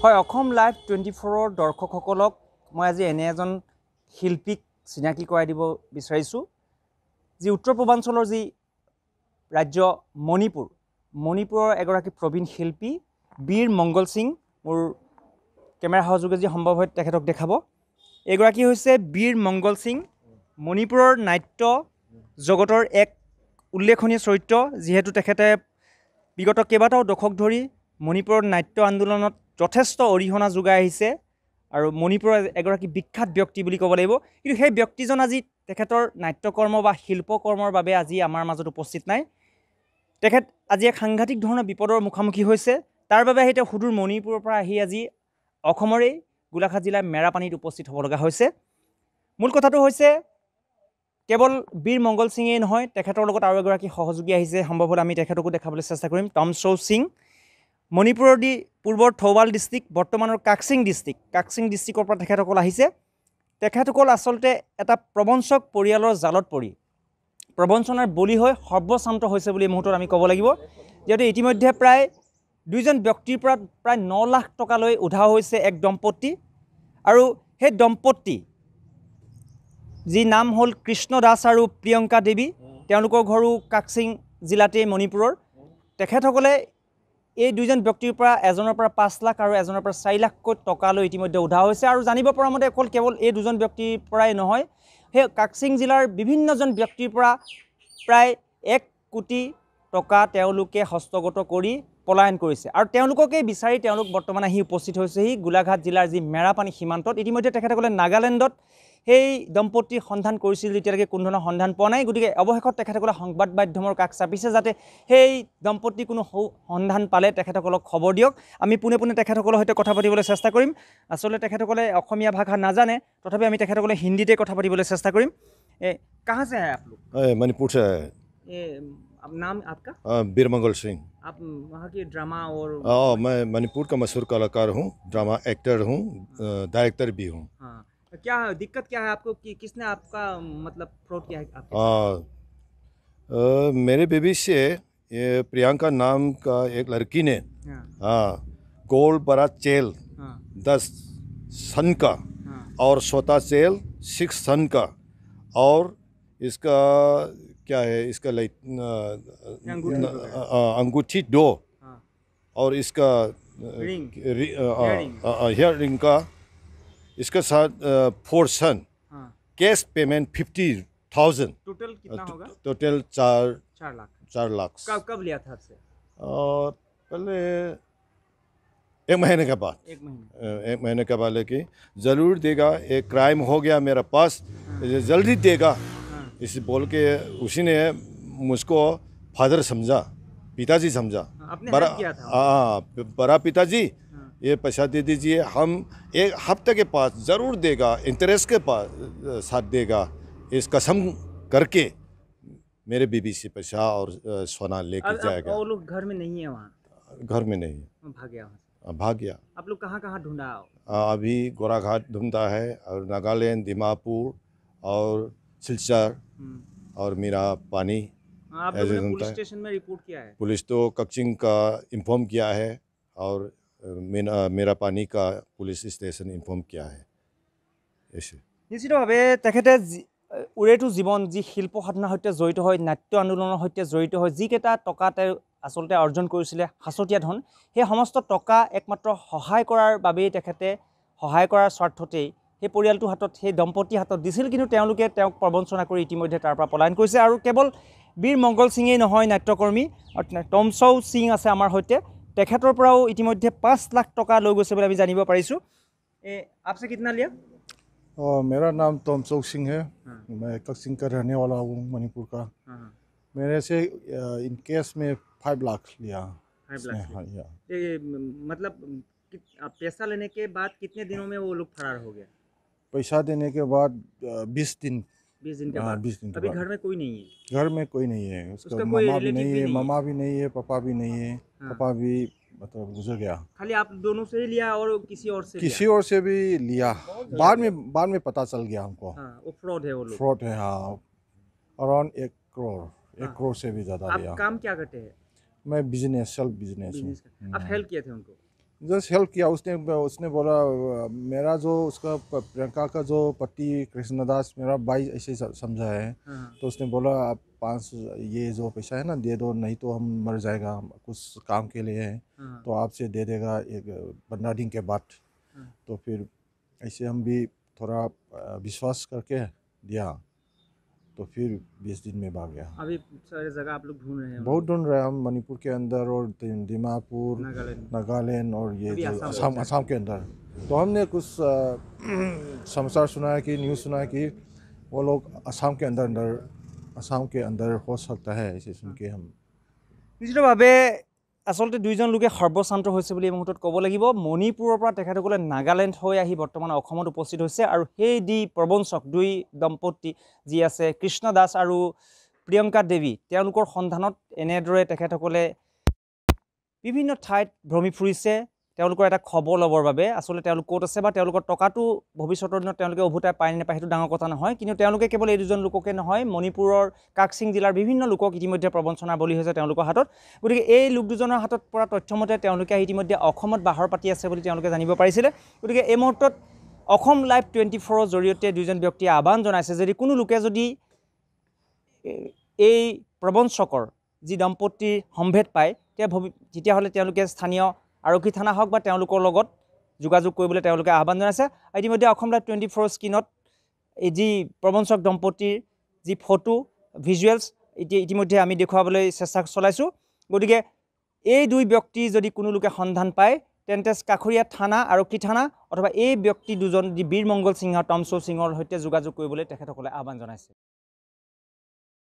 হয় Assam live twenty ফ'ৰৰ দৰ্শকসকলক মই আজি এনে এজন শিল্পীক চিনাকি কৰাই দিব বিচাৰিছোঁ যি উত্তৰ পূৰ্বাঞ্চলৰ যি ৰাজ্য মণিপুৰ। মণিপুৰৰ এগৰাকী প্ৰবীণ শিল্পী বীৰ মংগল সিং মোৰ কেমেৰা সহযোগে যি সম্ভৱ হয় তেখেতক দেখাব। এইগৰাকী হৈছে বীৰ মংগল সিং মণিপুৰৰ নাট্য জগতৰ এক উল্লেখনীয় চৰিত্ৰ যিহেতু তেখেতে বিগত কেইবাটাও দশক ধৰি মণিপুৰৰ নাট্য আন্দোলনত যথেষ্ট অৰিহণা যোগাই আহিছে আৰু মণিপুৰৰ এগৰাকী বিখ্যাত ব্যক্তি বুলি ক'ব লাগিব। কিন্তু সেই ব্যক্তিজন আজি তেখেতৰ নাট্যকৰ্ম বা শিল্পকৰ্মৰ বাবে আজি আমাৰ মাজত উপস্থিত নাই। তেখেত আজি এক সাংঘাতিক ধৰণৰ বিপদৰ মুখামুখি হৈছে। তাৰ বাবে আহি তেওঁ সুদূৰ মণিপুৰৰ পৰা আহি আজি অসমৰেই গোলাঘাট জিলাৰ মেৰাপানীত উপস্থিত হ'ব লগা হৈছে। মূল কথাটো হৈছে কেৱল বীৰ মংগল সিঙেই নহয় তেখেতৰ লগত আৰু এগৰাকী সহযোগী আহিছে। সম্ভৱ হ'লে আমি তেখেতকো দেখাবলৈ চেষ্টা কৰিম। টম চৌ সিং। মণিপুৰৰ দি পূৰ্বৰ থৌবাল ডিষ্ট্ৰিক্ট বৰ্তমানৰ কাকচিং ডিষ্ট্ৰিক্ট। কাকচিং ডিষ্ট্ৰিক্টৰ পৰা তেখেতসকল আহিছে। তেখেতসকল আচলতে এটা প্ৰবঞ্চক পৰিয়ালৰ জালত পৰি। প্ৰবঞ্চনাৰ বলি হৈ সৰ্বশান্ত হৈছে বুলি এই মুহূৰ্তত আমি ক'ব লাগিব। যিহেতু ইতিমধ্যে প্ৰায় দুইজন ব্যক্তিৰ পৰা প্ৰায় ন লাখ টকালৈ উধাও হৈছে এক দম্পতী। আৰু সেই দম্পতী যি নাম হ'ল কৃষ্ণ দাস আৰু প্ৰিয়ংকা দেৱী তেওঁলোকৰ ঘৰো কাকচিং জিলাতেই মণিপুৰৰ। তেখেতসকলে এই দুইজন ব্যক্তিৰ পৰা এজনৰ পৰা পাঁচ লাখ আৰু এজনৰ পৰা চাৰি লাখকৈ টকালৈ ইতিমধ্যে উধাও হৈছে। আৰু জানিব পৰা মতে অকল কেৱল এই দুজন ব্যক্তিৰ পৰাই নহয় সেই কাকচিং জিলাৰ বিভিন্নজন ব্যক্তিৰ পৰা প্ৰায় এক কোটি টকা তেওঁলোকে হস্তগত কৰি পলায়ন কৰিছে আৰু তেওঁলোককেই বিচাৰি তেওঁলোক বৰ্তমান আহি উপস্থিত হৈছেহি গোলাঘাট জিলাৰ যি মেৰাপানী সীমান্তত ইতিমধ্যে তেখেতসকলে নাগালেণ্ডত সেই দম্পতীৰ সন্ধান কৰিছিল এতিয়ালৈকে কোনো ধৰণৰ সন্ধান পোৱা নাই গতিকে অৱশেষত তেখেতসকলে সংবাদ মাধ্যমৰ কাষ চাপিছে যাতে সেই দম্পতী কোনো সৌ- সন্ধান পালে তেখেতসকলক খবৰ দিয়ক আমি পোনে পোনে তেখেতসকলৰ সৈতে কথা পাতিবলৈ চেষ্টা কৰিম আচলতে তেখেতসকলে অসমীয়া ভাষা নাজানে তথাপি আমি তেখেতসকলে হিন্দীতে কথা পাতিবলৈ চেষ্টা কৰিম এ কাহা से है आप लोग अ, मणिपुर से है ये अब नाम आपका अ, बीरमंगल सिंह आप वहाँ की ड्रामा और अ, मैं मणिपुर का मशहूर कलाकार हूँ ड्रामा एक्टर हूँ डायरेक्टर भी हूँ। हाँ क्या दिक्कत क्या है आपको कि किसने आपका मतलब फ्रॉड किया है आपके अ, अ, मेरे बेबी से ये प्रियंका नाम का एक लड़की ने हाँ। हाँ गोल्ड बड़ा चेल हाँ। दस सन का हाँ। और सोता चेल सिक्स सन का और इसका क्या है? इसका लाइक अंगूठी दो हाँ। और इसका हेयर रिंग। का। इसके साथ फोर सन हाँ। Cash payment fifty thousand. Total कितना होगा? टोटल चार चार लाख। चार लाख। कब कब लिया था आपसे? और पहले एक महीने के बाद। एक महीने। एक महीने के बाद लेके। ज़रूर देगा। एक क्राइम हो गया मेरा पास। जल्दी देगा। हाँ इस बोल के उसी ने मुझको फादर समझा पिताजी समझा। हाँ, बड़ा किया था। हाँ बड़ा पिताजी हाँ। ये पैसा दे दीजिए हम एक हफ़्ते के पास ज़रूर देगा इंटरेस्ट के पास साथ देगा इस कसम करके मेरे बीबी से पैसा और सोना लेके जाएगा। वो लोग घर में नहीं है वहाँ? घर में नहीं है। भाग गया भाग गया। आप लोग कहाँ कहाँ ढूंढा? अभी गोराघाट ढूंढता है और नागालैंड दिमापुर और सिलचर हम्म। और मेरा पानी हाँ, आप ऐसे लोगों ने ढूंढता पुलिस है। स्टेशन में रिपोर्ट किया है पुलिस तो कक्चिंग का इन्फॉर्म किया है और अ, मेरा मेरा पानी का पुलिस स्टेशन इन्फॉर्म किया है ऐसे নিশ্চিতভাৱে তেখেতে যি- উৰেটো জীৱন যি শিল্প সাধনাৰ সৈতে জড়িত হৈ নাট্য আন্দোলনৰ সৈতে জড়িত হৈ যিকেইটা টকা তেওঁ আচলতে অৰ্জন কৰিছিলে সাঁচতীয়া ধন সেই সমস্ত টকা একমাত্ৰ সহায় কৰাৰ বাবেই তেখেতে সহায় কৰাৰ স্বাৰ্থতেই সেই পৰিয়ালটোৰ হাতত সেই দম্পতীৰ হাতত দিছিল কিন্তু তেওঁলোকে তেওঁক প্ৰবঞ্চনা কৰি ইতিমধ্যে তাৰ পৰা পলায়ন কৰিছে আৰু কেৱল বীৰ মংগল সিঙেই নহয় নাট্যকৰ্মী টমচৌ সিং আছে আমাৰ সৈতে। তেখেতৰ পৰাও ইতিমধ্যে পাঁচ লাখ টকা লৈ গৈছে বুলি আমি জানিব পাৰিছোঁ। এই আপছে কিতনা লিয়া? অঁ মেৰা নাম টমচৌ সিংহে। সিং কা ৰহনে ৱালা হওঁ মণিপুৰ কা। মেৰে চে ইন কেছ মে ফাইভ লাখ লিয়া। মতলব পেছা লেনে কে বাদ কিতনে দিনো মে ৱ লোক ফৰাৰ হ'ল पैसा देने के बाद बीस दिन। बीस दिन के हाँ बाद। बीस दिन अभी घर में कोई नहीं है? घर में कोई नहीं है। उसका उसका मामा भी नहीं है है? मामा भी नहीं है पापा भी नहीं है। हाँ। पापा भी मतलब गुजर गया। खाली आप दोनों से ही लिया और किसी और से किसी और से भी लिया। बाद में बाद में पता चल गया हमको। हाँ वो फ्रॉड है वो लोग। फ्रॉड है हाँ। अराउंड एक करोड़ एक हाँ। करोड़ से भी ज़्यादा लिया। काम क्या करते हैं? मैं बिज़नेस सेल्फ बिज़नेस हूँ। आप हेल्प किए थे उनको? जस्ट हेल्प किया। उसने उसने बोला मेरा जो उसका प्रियंका का जो पति कृष्णदास मेरा भाई ऐसे समझा है। तो उसने बोला आप पाँच ये जो पैसा है ना दे दो नहीं तो हम मर जाएगा हम कुछ काम के लिए हैं। तो आपसे दे देगा एक पंद्रह दिन के बाद। हाँ। तो फिर ऐसे हम भी थोड़ा विश्वास करके दिया। तो फिर बीस दिन में भाग गया। अभी सारे जगह आप लोग ढूंढ रहे हैं। बहुत ढूंढ रहे हैं हम मणिपुर के अंदर और दिमापुर नागालैंड। और ये असम असम के अंदर। तो हमने कुछ समाचार सुना है कि न्यूज़ सुना है कि वो लोग असम के अंदर अंदर असम के अंदर हो सकता है इसे सुन के हम निजरबाबे আচলতে দুইজন লোকে সৰ্বশান্ত হৈছে বুলি এই মুহূৰ্তত ক'ব লাগিব। মণিপুৰৰ পৰা তেখেতসকলে নাগালেণ্ড হৈ আহি বৰ্তমান অসমত উপস্থিত হৈছে আৰু সেই দি প্ৰবঞ্চক দুই দম্পতী যি আছে কৃষ্ণ দাস আৰু প্ৰিয়ংকা দেৱী তেওঁলোকৰ সন্ধানত এনেদৰে তেখেতসকলে বিভিন্ন ঠাইত ভ্ৰমি ফুৰিছে। তেওঁলোকৰ এটা খবৰ ল'বৰ বাবে আচলতে তেওঁলোক ক'ত আছে বা তেওঁলোকৰ টকাটো ভৱিষ্যতৰ দিনত তেওঁলোকে উভতাই পায় নাপায় সেইটো ডাঙৰ কথা নহয় কিন্তু তেওঁলোকে কেৱল এই দুজন লোককে নহয় মণিপুৰৰ কাকচিং জিলাৰ বিভিন্ন লোকক ইতিমধ্যে প্ৰবঞ্চনাৰ বলি হৈছে তেওঁলোকৰ হাতত। গতিকে এই লোক দুজনৰ হাতত পৰা তথ্যমতে তেওঁলোকে ইতিমধ্যে অসমত বাহৰ পাতি আছে বুলি তেওঁলোকে জানিব পাৰিছিলে। গতিকে এই মুহূৰ্তত অসম লাইভ টুৱেণ্টি ফ'ৰৰ জৰিয়তে দুইজন ব্যক্তিয়ে আহ্বান জনাইছে যদি কোনো লোকে যদি এই প্ৰবঞ্চকৰ যি দম্পতীৰ সম্ভেদ পায় তেতিয়া ভৱি তেতিয়াহ'লে তেওঁলোকে স্থানীয় আৰক্ষী থানা হওক বা তেওঁলোকৰ লগত যোগাযোগ কৰিবলৈ তেওঁলোকে আহ্বান জনাইছে। ইতিমধ্যে অসম লাইভ টুৱেণ্টি ফ'ৰ স্ক্ৰীণত এই যি প্ৰবঞ্চক দম্পতীৰ যি ফটো ভিজুৱেলছ ইতি ইতিমধ্যে আমি দেখুৱাবলৈ চেষ্টা চলাইছোঁ। গতিকে এই দুই ব্যক্তি যদি কোনো লোকে সন্ধান পায় তেন্তে কাষৰীয়া থানা আৰক্ষী থানা অথবা এই ব্যক্তি দুজন যি বীৰ মংগল সিংহ টমচৌ সিঙৰ সৈতে যোগাযোগ কৰিবলৈ তেখেতসকলে আহ্বান জনাইছে।